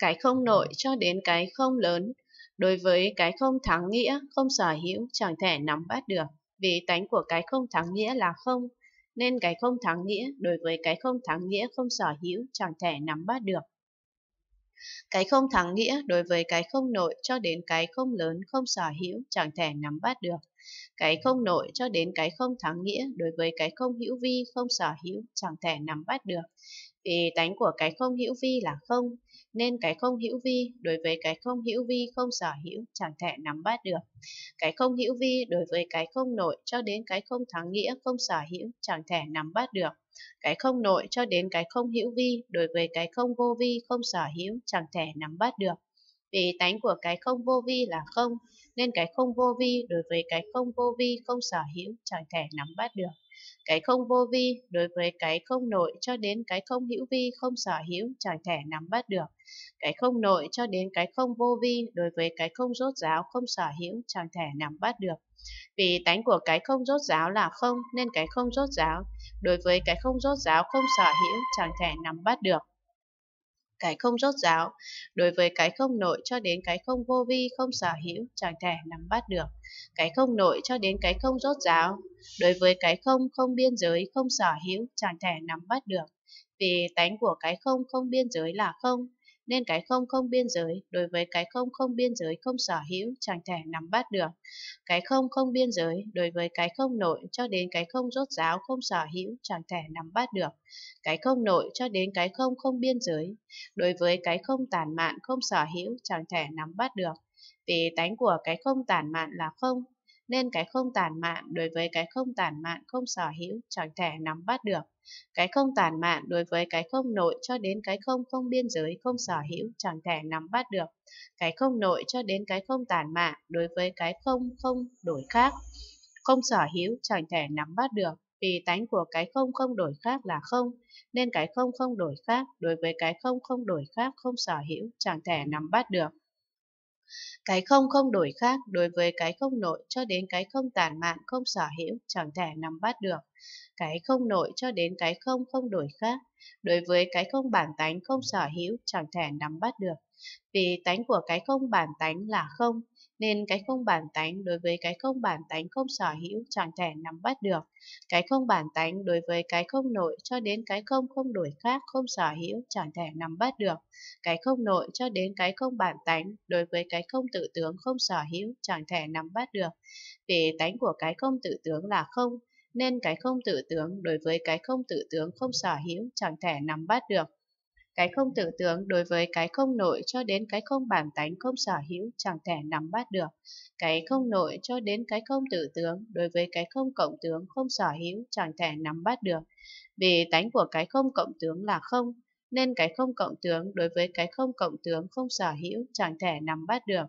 cái không nội cho đến cái không lớn. Đối với cái không thắng nghĩa, không sở hữu, chẳng thể nắm bắt được, vì tánh của cái không thắng nghĩa là không, nên cái không thắng nghĩa đối với cái không thắng nghĩa không sở hữu, chẳng thể nắm bắt được. Cái không thắng nghĩa đối với cái không nội cho đến cái không lớn không sở hữu, chẳng thể nắm bắt được. Cái không nội cho đến cái không thắng nghĩa đối với cái không hữu vi không sở hữu, chẳng thể nắm bắt được. Vì tánh của cái không hữu vi là không, nên cái không hữu vi đối với cái không hữu vi không sở hữu chẳng thể nắm bắt được. Cái không hữu vi đối với cái không nội cho đến cái không thắng nghĩa không sở hữu chẳng thể nắm bắt được. Cái không nội cho đến cái không hữu vi đối với cái không vô vi không sở hữu chẳng thể nắm bắt được. Vì tánh của cái không vô vi là không, nên cái không vô vi đối với cái không vô vi không sở hữu chẳng thể nắm bắt được. Cái không vô vi, đối với cái không nội cho đến cái không hữu vi, không sở hữu, chẳng thể nắm bắt được. Cái không nội cho đến cái không vô vi, đối với cái không rốt ráo, không sở hữu, chẳng thể nắm bắt được. Vì tánh của cái không rốt ráo là không, nên cái không rốt ráo, đối với cái không rốt ráo, không sở hữu, chẳng thể nắm bắt được cái không rốt ráo. Đối với cái không nội cho đến cái không vô vi, không sở hữu, chẳng thể nắm bắt được. Cái không nội cho đến cái không rốt ráo. Đối với cái không không biên giới, không sở hữu, chẳng thể nắm bắt được. Vì tánh của cái không không biên giới là không nên cái không không biên giới đối với cái không không biên giới không sở hữu chẳng thể nắm bắt được. Cái không không biên giới đối với cái không nội cho đến cái không rốt ráo không sở hữu chẳng thể nắm bắt được. Cái không nội cho đến cái không không biên giới đối với cái không tàn mạn không sở hữu chẳng thể nắm bắt được. Vì tánh của cái không tản mạn là không, nên cái không tàn mạn đối với cái không tàn mạn không sở hữu chẳng thể nắm bắt được. Cái không tàn mạn đối với cái không nội cho đến cái không không biên giới, không sở hữu chẳng thể nắm bắt được. Cái không nội cho đến cái không tàn mạn đối với cái không không đổi khác, không sở hữu chẳng thể nắm bắt được vì tánh của cái không không đổi khác là không, nên cái không không đổi khác đối với cái không không đổi khác không sở hữu chẳng thể nắm bắt được cái không không đổi khác đối với cái không nội cho đến cái không tàn mạn không sở hữu chẳng thể nắm bắt được. Cái không nội cho đến cái không không đổi khác đối với cái không bản tánh không sở hữu chẳng thể nắm bắt được. Vì tánh của cái không bản tánh là không, nên cái không bản tánh đối với cái không bản tánh không sở hữu chẳng thể nắm bắt được. Cái không bản tánh đối với cái không nội cho đến cái không không đổi khác không sở hữu chẳng thể nắm bắt được. Cái không nội cho đến cái không bản tánh đối với cái không tự tướng không sở hữu chẳng thể nắm bắt được. Vì tánh của cái không tự tướng là không, nên cái không tự tướng đối với cái không tự tướng không sở hữu chẳng thể nắm bắt được. Cái không tự tướng đối với cái không nội cho đến cái không bản tánh không sở hữu chẳng thể nắm bắt được. Cái không nội cho đến cái không tự tướng đối với cái không cộng tướng không sở hữu chẳng thể nắm bắt được. Vì tánh của cái không cộng tướng là không, nên cái không cộng tướng đối với cái không cộng tướng không sở hữu chẳng thể nắm bắt được.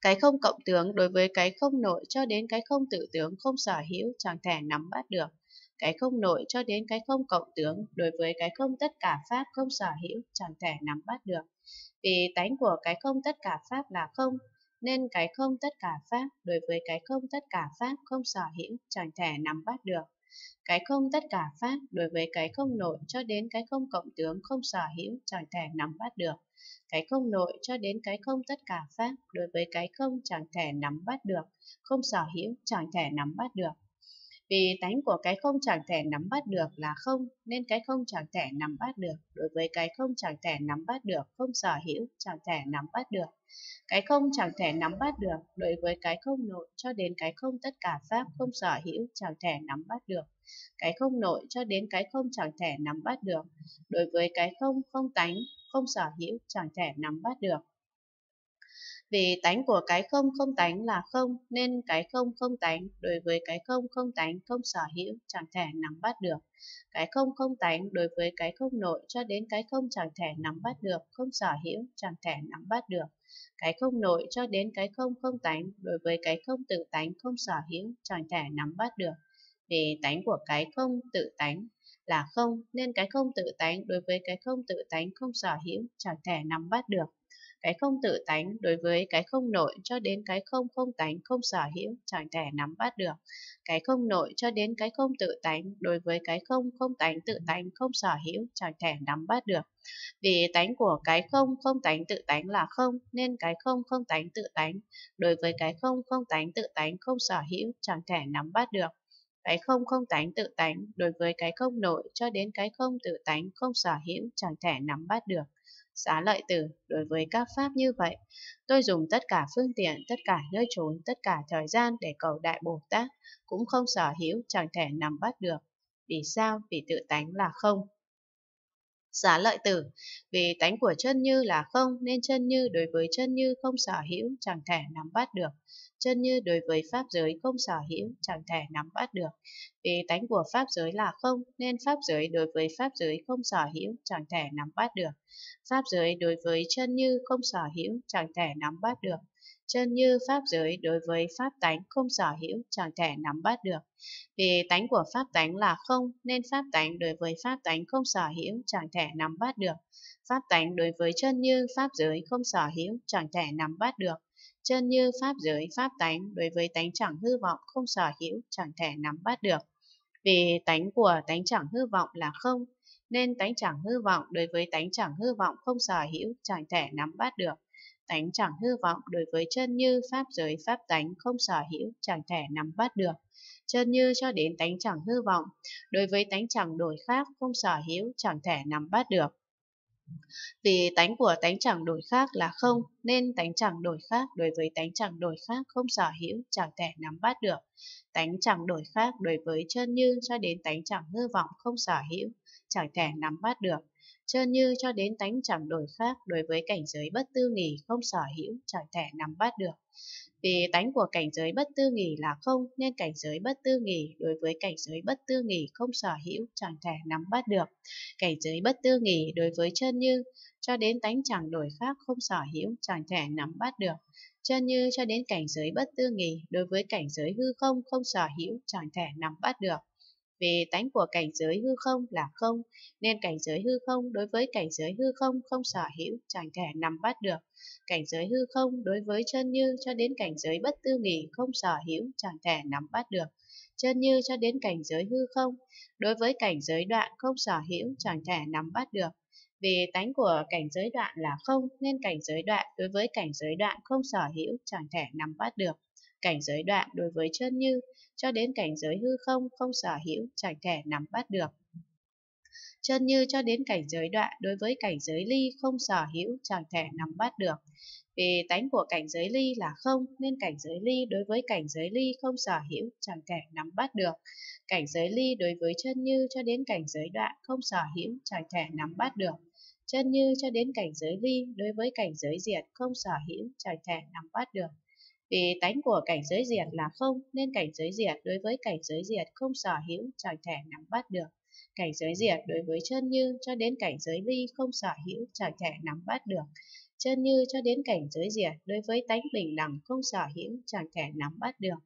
Cái không cộng tướng đối với cái không nội cho đến cái không tự tướng không sở hữu chẳng thể nắm bắt được cái không nội cho đến cái không cộng tướng đối với cái không tất cả pháp không sở hữu chẳng thể nắm bắt được. Vì tánh của cái không tất cả pháp là không, nên cái không tất cả pháp đối với cái không tất cả pháp không sở hữu chẳng thể nắm bắt được. Cái không tất cả pháp đối với cái không nội cho đến cái không cộng tướng không sở hữu chẳng thể nắm bắt được. Cái không nội cho đến cái không tất cả pháp đối với cái không chẳng thể nắm bắt được, không sở hữu chẳng thể nắm bắt được. Vì tánh của cái không chẳng thể nắm bắt được là không, nên cái không chẳng thể nắm bắt được. Đối với cái không chẳng thể nắm bắt được, không sở hữu, chẳng thể nắm bắt được. Cái không chẳng thể nắm bắt được, đối với cái không nội cho đến cái không tất cả pháp không sở hữu, chẳng thể nắm bắt được. Cái không nội cho đến cái không chẳng thể nắm bắt được, đối với cái không không tánh, không sở hữu, chẳng thể nắm bắt được. Vì tánh của cái không không tánh là không, nên cái không không tánh đối với cái không không tánh không sở hữu chẳng thể nắm bắt được. Cái không không tánh đối với cái không nội cho đến cái không chẳng thể nắm bắt được, không sở hữu chẳng thể nắm bắt được. Cái không nội cho đến cái không không tánh đối với cái không tự tánh không sở hữu chẳng thể nắm bắt được. Vì tánh của cái không tự tánh là không, nên cái không tự tánh đối với cái không tự tánh không sở hữu chẳng thể nắm bắt được cái không tự tánh đối với cái không nội cho đến cái không không tánh không sở hữu chẳng thể nắm bắt được. Cái không nội cho đến cái không tự tánh đối với cái không không tánh tự tánh không sở hữu chẳng thể nắm bắt được. Vì tánh của cái không không tánh tự tánh là không nên cái không không tánh tự tánh đối với cái không không tánh tự tánh không sở hữu chẳng thể nắm bắt được cái không không tánh tự tánh đối với cái không nội cho đến cái không tự tánh không sở hữu chẳng thể nắm bắt được. Xá lợi tử, đối với các pháp như vậy, tôi dùng tất cả phương tiện, tất cả nơi trốn, tất cả thời gian để cầu Đại Bồ Tát, cũng không sở hữu, chẳng thể nắm bắt được. Vì sao? Vì tự tánh là không. Xá lợi tử, vì tánh của chân như là không nên chân như đối với chân như không sở hữu chẳng thể nắm bắt được. Chân như đối với pháp giới không sở hữu chẳng thể nắm bắt được. Vì tánh của pháp giới là không nên pháp giới đối với pháp giới không sở hữu chẳng thể nắm bắt được. Pháp giới đối với chân như không sở hữu chẳng thể nắm bắt được. Chân như pháp giới đối với pháp tánh không sở hữu, chẳng thể nắm bắt được. Vì tánh của pháp tánh là không, nên pháp tánh đối với pháp tánh không sở hữu, chẳng thể nắm bắt được. Pháp tánh đối với chân như pháp giới không sở hữu, chẳng thể nắm bắt được. Chân như pháp giới, pháp tánh đối với tánh chẳng hư vọng không sở hữu, chẳng thể nắm bắt được. Vì tánh của tánh chẳng hư vọng là không, nên tánh chẳng hư vọng đối với tánh chẳng hư vọng không sở hữu, chẳng thể nắm bắt được tánh chẳng hư vọng đối với chân như pháp giới, pháp tánh không sở hữu, chẳng thể nắm bắt được. Chân như cho đến tánh chẳng hư vọng, đối với tánh chẳng đổi khác không sở hữu, chẳng thể nắm bắt được. Vì tánh của tánh chẳng đổi khác là không, nên tánh chẳng đổi khác đối với tánh chẳng đổi khác không sở hữu, chẳng thể nắm bắt được. Tánh chẳng đổi khác đối với chân như cho đến tánh chẳng hư vọng không sở hữu, chẳng thể nắm bắt được. Trơn như cho đến tánh chẳng đổi khác đối với cảnh giới bất tư nghỉ không sở hữu, chẳng thể nắm bắt được. Vì tánh của cảnh giới bất tư nghỉ là không, nên cảnh giới bất tư nghỉ đối với cảnh giới bất tư nghỉ không sở hữu, chẳng thể nắm bắt được. Cảnh giới bất tư nghỉ đối với chân như, cho đến tánh chẳng đổi khác không sở hữu, chẳng thể nắm bắt được. Chân như cho đến cảnh giới bất tư nghỉ đối với cảnh giới hư không không sở hữu, chẳng thể nắm bắt được. Vì tánh của cảnh giới hư không là không, nên cảnh giới hư không đối với cảnh giới hư không không sở hữu, chẳng thể nắm bắt được. Cảnh giới hư không đối với chân như cho đến cảnh giới bất tư nghỉ không sở hữu, chẳng thể nắm bắt được. Chân như cho đến cảnh giới hư không, đối với cảnh giới đoạn không sở hữu, chẳng thể nắm bắt được. Vì tánh của cảnh giới đoạn là không, nên cảnh giới đoạn đối với cảnh giới đoạn không sở hữu, chẳng thể nắm bắt được. Cảnh giới đoạn đối với chân như cho đến cảnh giới hư không không sở hữu chẳng thể nắm bắt được. Chân như cho đến cảnh giới đoạn đối với cảnh giới ly không sở hữu chẳng thể nắm bắt được. Vì tánh của cảnh giới ly là không nên cảnh giới ly đối với cảnh giới ly không sở hữu chẳng thể nắm bắt được. Cảnh giới ly đối với chân như cho đến cảnh giới đoạn không sở hữu chẳng thể nắm bắt được. Chân như cho đến cảnh giới ly đối với cảnh giới diệt không sở hữu chẳng thể nắm bắt được. Vì tánh của cảnh giới diệt là không, nên cảnh giới diệt đối với cảnh giới diệt không sở hữu, chẳng thể nắm bắt được. Cảnh giới diệt đối với chân như cho đến cảnh giới ly không sở hữu, chẳng thể nắm bắt được. Chân như cho đến cảnh giới diệt đối với tánh bình đẳng không sở hữu, chẳng thể nắm bắt được.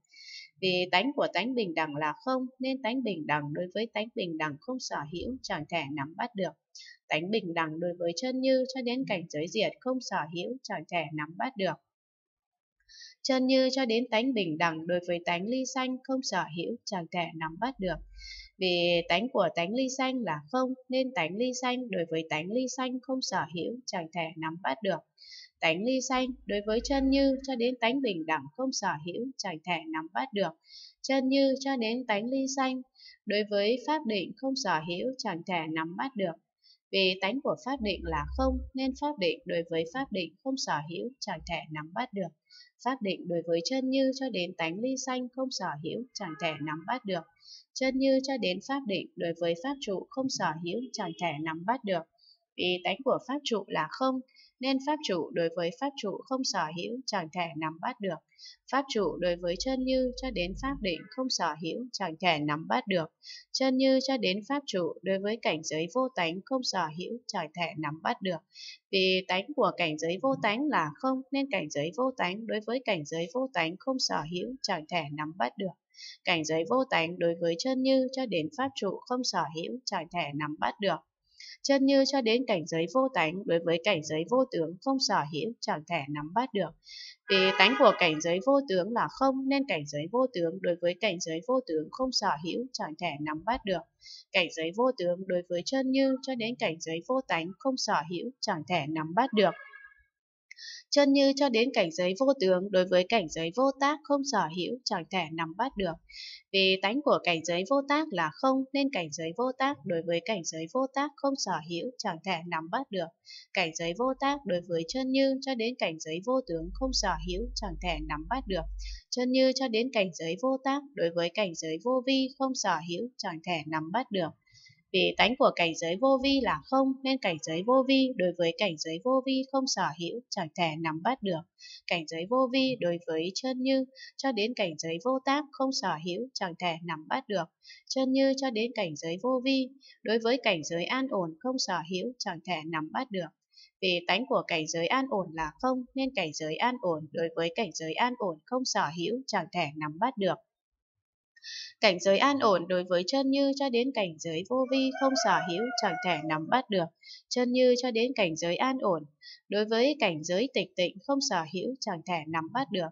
Vì tánh của tánh bình đẳng là không, nên tánh bình đẳng đối với tánh bình đẳng không sở hữu, chẳng thể nắm bắt được. Tánh bình đẳng đối với chân như cho đến cảnh giới diệt không sở hữu, chẳng thể nắm bắt được chân như cho đến tánh bình đẳng đối với tánh ly sanh không sở hữu, chẳng thể nắm bắt được. Vì tánh của tánh ly sanh là không, nên tánh ly sanh đối với tánh ly sanh không sở hữu, chẳng thể nắm bắt được. Tánh ly sanh đối với chân như cho đến tánh bình đẳng không sở hữu, chẳng thể nắm bắt được. Chân như cho đến tánh ly sanh đối với pháp định không sở hữu, chẳng thể nắm bắt được. Vì tánh của pháp định là không, nên pháp định đối với pháp định không sở hữu, chẳng thể nắm bắt được xác định đối với chân như cho đến tánh ly sanh không sở hữu, chẳng thể nắm bắt được. Chân như cho đến pháp định đối với pháp trụ không sở hữu, chẳng thể nắm bắt được. Vì tánh của pháp trụ là không, nên pháp trụ đối với pháp trụ không sở hữu chẳng thể nắm bắt được. Pháp trụ đối với chân như cho đến pháp định không sở hữu chẳng thể nắm bắt được. Chân như cho đến pháp trụ đối với cảnh giới vô tánh không sở hữu chẳng thể nắm bắt được. Vì tánh của cảnh giới vô tánh là không nên cảnh giới vô tánh đối với cảnh giới vô tánh không sở hữu chẳng thể nắm bắt được. Cảnh giới vô tánh đối với chân như cho đến pháp trụ không sở hữu chẳng thể nắm bắt được chân như cho đến cảnh giới vô tánh, đối với cảnh giới vô tướng, không sở hữu, chẳng thể nắm bắt được. Vì tánh của cảnh giới vô tướng là không, nên cảnh giới vô tướng đối với cảnh giới vô tướng không sở hữu, chẳng thể nắm bắt được. Cảnh giới vô tướng đối với chân như cho đến cảnh giới vô tánh không sở hữu, chẳng thể nắm bắt được chân như cho đến cảnh giới vô tướng, đối với cảnh giới vô tác không sở hữu, chẳng thể nắm bắt được. Vì tánh của cảnh giới vô tác là không, nên cảnh giới vô tác đối với cảnh giới vô tác không sở hữu, chẳng thể nắm bắt được. Cảnh giới vô tác đối với chân như cho đến cảnh giới vô tướng không sở hữu, chẳng thể nắm bắt được. Chân như cho đến cảnh giới vô tác đối với cảnh giới vô vi không sở hữu, chẳng thể nắm bắt được. Vì tánh của cảnh giới vô vi là không, nên cảnh giới vô vi đối với cảnh giới vô vi không sở hữu, chẳng thể nắm bắt được. Cảnh giới vô vi đối với chân như, cho đến cảnh giới vô tác không sở hữu, chẳng thể nắm bắt được. Chân như cho đến cảnh giới vô vi đối với cảnh giới an ổn không sở hữu, chẳng thể nắm bắt được. Vì tánh của cảnh giới an ổn là không, nên cảnh giới an ổn đối với cảnh giới an ổn không sở hữu, chẳng thể nắm bắt được. Cảnh giới an ổn đối với chân như cho đến cảnh giới vô vi không sở hữu chẳng thể nắm bắt được. Chân như cho đến cảnh giới an ổn, đối với cảnh giới tịch tịnh không sở hữu chẳng thể nắm bắt được.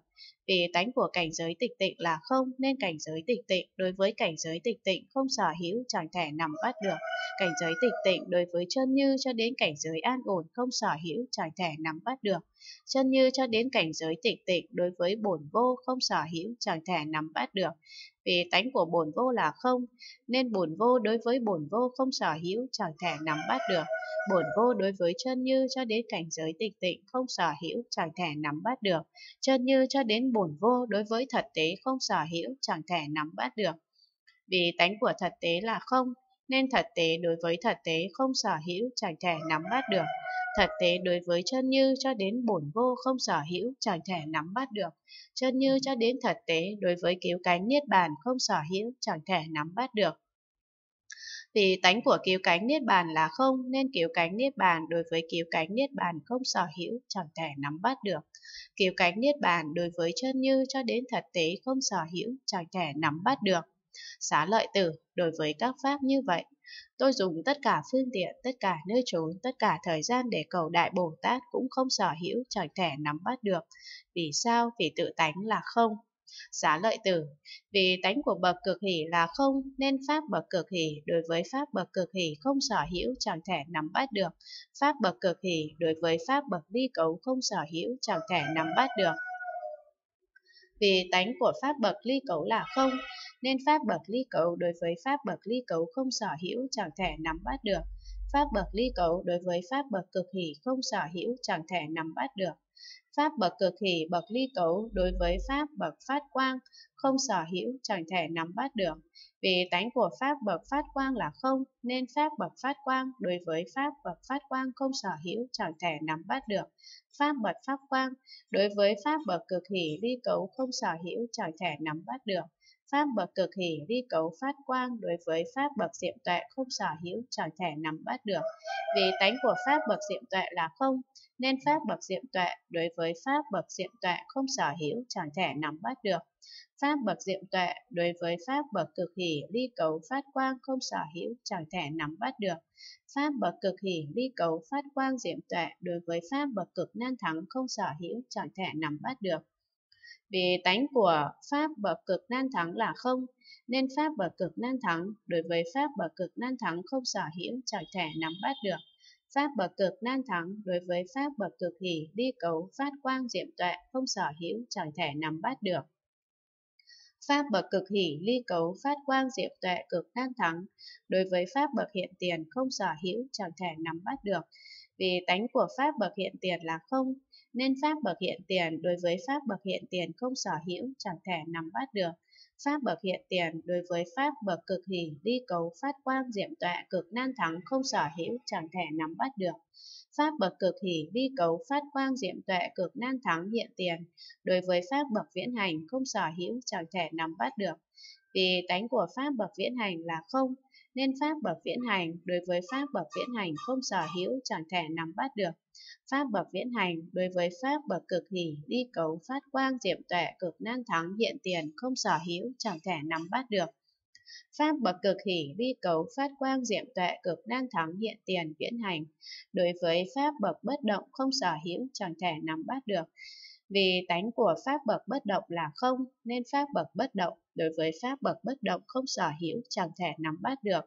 Vì tánh của cảnh giới tịch tịnh là không nên cảnh giới tịch tịnh đối với cảnh giới tịch tịnh không sở hữu chẳng thể nắm bắt được. Cảnh giới tịch tịnh đối với chân như cho đến cảnh giới an ổn không sở hữu chẳng thể nắm bắt được. Chân như cho đến cảnh giới tịch tịnh đối với bổn vô không sở hữu chẳng thể nắm bắt được. Vì tánh của bổn vô là không, nên bổn vô đối với bổn vô không sở hữu chẳng thể nắm bắt được. Bổn vô đối với chân như cho đến cảnh giới tịch tịnh không sở hữu chẳng thể nắm bắt được. Chân như cho đến bổn vô đối với thật tế không sở hữu chẳng thể nắm bắt được. Vì tánh của thật tế là không, nên thật tế đối với thật tế không sở hữu chẳng thể nắm bắt được. Thật tế đối với chân như cho đến bổn vô không sở hữu chẳng thể nắm bắt được. Chân như cho đến thật tế đối với cứu cánh niết bàn không sở hữu chẳng thể nắm bắt được. Vì tánh của cứu cánh niết bàn là không, nên cứu cánh niết bàn đối với cứu cánh niết bàn không sở hữu chẳng thể nắm bắt được. Cứu cánh niết bàn đối với chân như cho đến thật tế không sở hữu chẳng thể nắm bắt được. Xá lợi tử đối với các pháp như vậy Tôi dùng tất cả phương tiện, tất cả nơi trốn, tất cả thời gian để cầu Đại Bồ Tát cũng không sở hữu, chẳng thể nắm bắt được. Vì sao? Vì tự tánh là không. Xá lợi tử, vì tánh của bậc cực hỷ là không, nên pháp bậc cực hỷ đối với pháp bậc cực hỷ không sở hữu chẳng thể nắm bắt được. Pháp bậc cực hỷ đối với pháp bậc ly cấu không sở hữu chẳng thể nắm bắt được. Vì tánh của pháp bậc ly cấu là không, nên pháp bậc ly cấu đối với pháp bậc ly cấu không sở hữu chẳng thể nắm bắt được. Pháp bậc ly cấu đối với pháp bậc cực hỷ không sở hữu chẳng thể nắm bắt được. Pháp bậc cực hỷ bậc ly cấu đối với pháp bậc phát quang không sở hữu chẳng thể nắm bắt được. Vì tánh của pháp bậc phát quang là không, nên pháp bậc phát quang đối với pháp bậc phát quang không sở hữu chẳng thể nắm bắt được. Pháp bậc pháp quang đối với pháp bậc cực hỷ ly cấu không sở hữu chẳng thể nắm bắt được. Pháp bậc cực hỷ ly cấu phát quang đối với pháp bậc diệm tuệ không sở hữu chẳng thể nắm bắt được. Vì tánh của pháp bậc diệm tuệ là không, nên pháp bậc diệm tuệ đối với pháp bậc diệm tuệ không sở hữu chẳng thể nắm bắt được. Pháp bậc diệm tuệ đối với pháp bậc cực hỷ ly cấu phát quang không sở hữu chẳng thể nắm bắt được. Pháp bậc cực hỷ ly cấu phát quang diệm tuệ đối với pháp bậc cực nan thắng không sở hữu chẳng thể nắm bắt được. Vì tánh của pháp bậc cực nan thắng là không, nên pháp bậc cực nan thắng đối với pháp bậc cực nan thắng không sở hữu chẳng thể nắm bắt được. Pháp bậc cực nan thắng đối với pháp bậc cực hỷ đi cấu phát quang diệm tuệ không sở hữu chẳng thể nắm bắt được. Pháp bậc cực hỷ ly cấu phát quang diệm tuệ cực nan thắng đối với pháp bậc hiện tiền không sở hữu chẳng thể nắm bắt được. Vì tánh của pháp bậc hiện tiền là không, nên pháp bậc hiện tiền đối với pháp bậc hiện tiền không sở hữu chẳng thể nắm bắt được. Pháp bậc hiện tiền đối với pháp bậc cực hỷ đi cấu phát quang diệm tọa cực nan thắng không sở hữu chẳng thể nắm bắt được. Pháp bậc cực hỷ vi cấu phát quang diệm tuệ cực nan thắng hiện tiền đối với pháp bậc viễn hành không sở hữu chẳng thể nắm bắt được. Vì tánh của pháp bậc viễn hành là không, nên pháp bậc viễn hành đối với pháp bậc viễn hành không sở hữu, chẳng thể nắm bắt được. Pháp bậc viễn hành đối với pháp bậc cực hỷ đi cấu phát quang diệm tuệ cực nan thắng hiện tiền không sở hữu, chẳng thể nắm bắt được. Pháp bậc cực hỷ đi cấu phát quang diệm tuệ cực năng thắng hiện tiền viễn hành. Đối với Pháp bậc bất động không sở hữu, chẳng thể nắm bắt được. Vì tánh của Pháp bậc bất động là không, nên Pháp bậc bất động đối với Pháp bậc bất động không sở hữu chẳng thể nắm bắt được.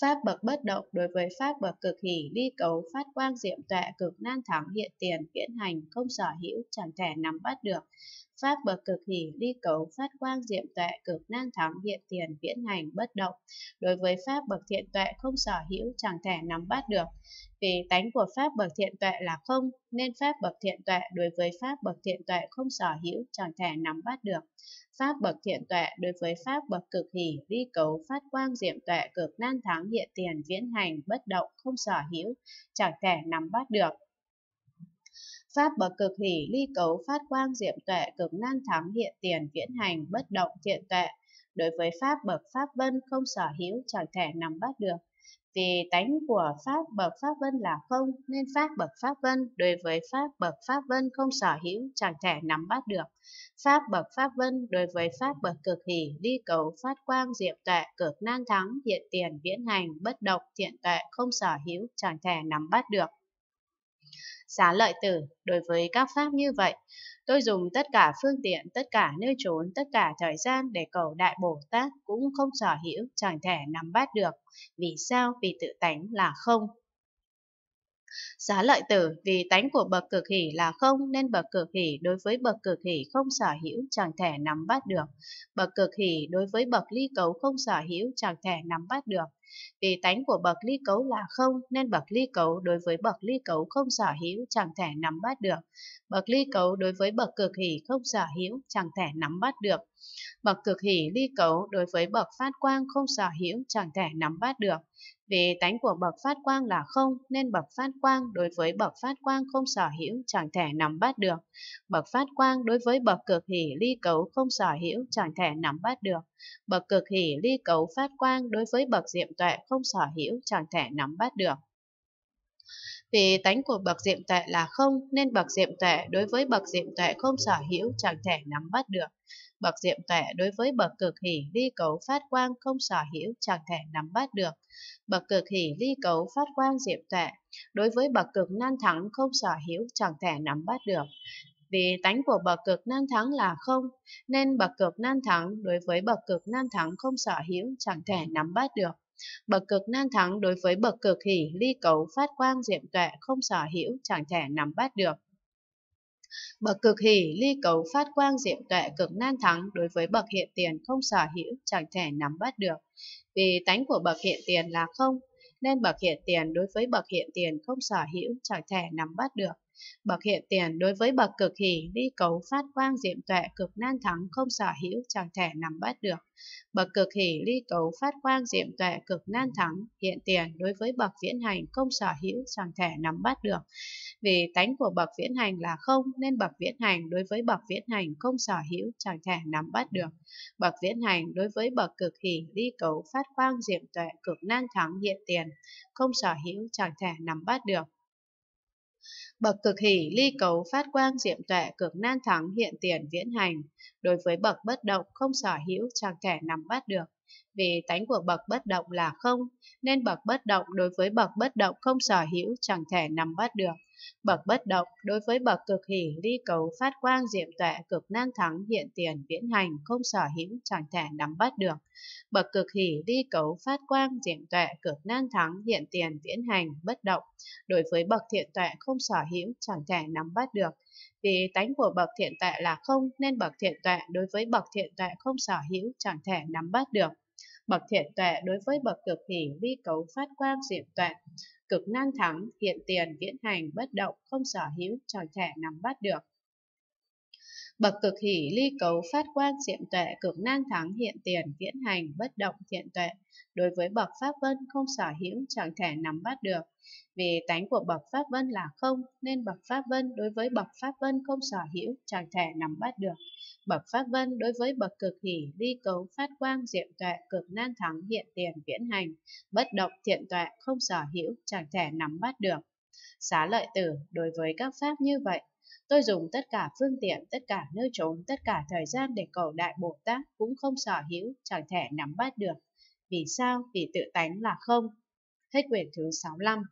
Pháp bậc bất động đối với Pháp bậc cực hỷ ly cấu phát quang diệm tuệ cực nan thắng hiện tiền viễn hành không sở hữu chẳng thể nắm bắt được. Pháp bậc cực hỷ ly cấu phát quang diệm tuệ cực nan thắng hiện tiền viễn hành bất động. Đối với Pháp bậc thiện tuệ không sở hữu chẳng thể nắm bắt được. Vì tánh của Pháp bậc thiện tuệ là không, nên Pháp bậc thiện tuệ đối với Pháp bậc thiện tuệ không sở hữu chẳng thể nắm bắt được. Pháp bậc thiện tuệ đối với Pháp bậc cực hỷ, ly cấu, phát quang diệm tuệ, cực nan thắng hiện tiền, viễn hành, bất động, không sở hữu, chẳng thể nắm bắt được. Pháp bậc cực hỷ, ly cấu, phát quang diệm tuệ, cực nan thắng hiện tiền, viễn hành, bất động, thiện tuệ, đối với Pháp bậc Pháp vân không sở hữu, chẳng thể nắm bắt được. Vì tánh của Pháp bậc Pháp Vân là không, nên Pháp bậc Pháp Vân đối với Pháp bậc Pháp Vân không sở hữu, chẳng thể nắm bắt được. Pháp bậc Pháp Vân đối với Pháp bậc cực hỷ, đi cầu, phát quang, diệm tuệ, cực nan thắng, hiện tiền, viễn hành, bất động, thiện tuệ, không sở hữu, chẳng thể nắm bắt được. Xá lợi tử, đối với các Pháp như vậy, Tôi dùng tất cả phương tiện, tất cả nơi trốn, tất cả thời gian để cầu Đại Bồ Tát cũng không sở hữu, chẳng thể nắm bắt được. Vì sao? Vì tự tánh là không. Xá lợi tử, vì tánh của bậc cực hỷ là không nên bậc cực hỷ đối với bậc cực hỷ không sở hữu chẳng thể nắm bắt được. Bậc cực hỷ đối với bậc ly cấu không sở hữu chẳng thể nắm bắt được. Vì tánh của bậc ly cấu là không, nên bậc ly cấu đối với bậc ly cấu không sở hữu, chẳng thể nắm bắt được. Bậc ly cấu đối với bậc cực hỷ không sở hữu, chẳng thể nắm bắt được. Bậc cực hỷ ly cấu đối với bậc phát quang không sở hữu, chẳng thể nắm bắt được. Vì tánh của bậc phát quang là không, nên bậc phát quang đối với bậc phát quang không sở hữu, chẳng thể nắm bắt được. Bậc phát quang đối với bậc cực hỷ ly cấu không sở hữu, chẳng thể nắm bắt được. Bậc cực hỷ ly cấu, phát quang đối với bậc diệm tuệ không sở hữu, chẳng thể nắm bắt được. Vì tánh của bậc diệm tuệ là không, nên bậc diệm tuệ đối với bậc diệm tuệ không sở hữu, chẳng thể nắm bắt được. Bậc diệm tuệ đối với bậc cực hỷ ly cấu, phát quang không sở hữu, chẳng thể nắm bắt được. Bậc cực hỷ ly cấu, phát quang diệm tuệ đối với bậc cực nan thắng không sở hữu, chẳng thể nắm bắt được. Vì tánh của bậc cực nan thắng là không, nên bậc cực nan thắng đối với bậc cực nan thắng không sở hữu chẳng thể nắm bắt được. Bậc cực nan thắng đối với bậc cực hỷ ly cấu phát quang diệm tuệ không sở hữu chẳng thể nắm bắt được. Bậc cực hỷ ly cấu phát quang diệm tuệ cực nan thắng đối với bậc hiện tiền không sở hữu chẳng thể nắm bắt được. Vì tánh của bậc hiện tiền là không, nên bậc hiện tiền đối với bậc hiện tiền không sở hữu chẳng thể nắm bắt được. Bậc hiện tiền đối với bậc cực hỷ ly cấu phát quang diệm tuệ cực nan thắng không sở hữu, chẳng thể nắm bắt được. Bậc cực hỷ ly cấu phát quang diệm tuệ cực nan thắng, hiện tiền đối với bậc viễn hành không sở hữu, chẳng thể nắm bắt được. Vì tánh của bậc viễn hành là không, nên bậc viễn hành đối với bậc viễn hành không sở hữu, chẳng thể nắm bắt được. Bậc viễn hành đối với bậc cực hỷ ly cấu phát quang diệm tuệ cực nan thắng, hiện tiền không sở hữu, chẳng thể nắm bắt được. Bậc cực hỷ ly cấu phát quang diệm tuệ cực nan thắng hiện tiền viễn hành, đối với bậc bất động không sở hữu chẳng thể nắm bắt được. Vì tánh của bậc bất động là không, nên bậc bất động đối với bậc bất động không sở hữu chẳng thể nắm bắt được. Bậc bất động đối với bậc cực hỷ ly cấu phát quang diệm tuệ cực năng thắng hiện tiền viễn hành không sở hữu chẳng thể nắm bắt được. Bậc cực hỷ ly cấu phát quang diệm tuệ cực năng thắng hiện tiền viễn hành bất động đối với bậc thiện tuệ không sở hữu chẳng thể nắm bắt được. Vì tánh của bậc thiện tuệ là không nên bậc thiện tuệ đối với bậc thiện tuệ không sở hữu chẳng thể nắm bắt được. Bậc thiện tuệ đối với bậc cực hỷ vi cấu phát quang diệm tuệ cực nan thắng, hiện tiền, viễn hành, bất động, không sở hữu, chẳng thể nắm bắt được. Bậc cực hỷ ly cấu phát quang diệm tuệ cực nan thắng hiện tiền viễn hành bất động thiện tuệ. Đối với bậc pháp vân không sở hữu chẳng thể nắm bắt được. Vì tánh của bậc pháp vân là không nên bậc pháp vân đối với bậc pháp vân không sở hữu chẳng thể nắm bắt được. Bậc Pháp Vân đối với bậc cực hỷ ly cấu phát quang diệm tuệ cực nan thắng hiện tiền viễn hành, bất động thiện tuệ không sở hữu chẳng thể nắm bắt được. Xá lợi tử đối với các Pháp như vậy, Tôi dùng tất cả phương tiện, tất cả nơi trốn, tất cả thời gian để cầu đại Bồ Tát cũng không sở hữu, chẳng thể nắm bắt được. Vì sao? Vì tự tánh là không. Hết quyển thứ 65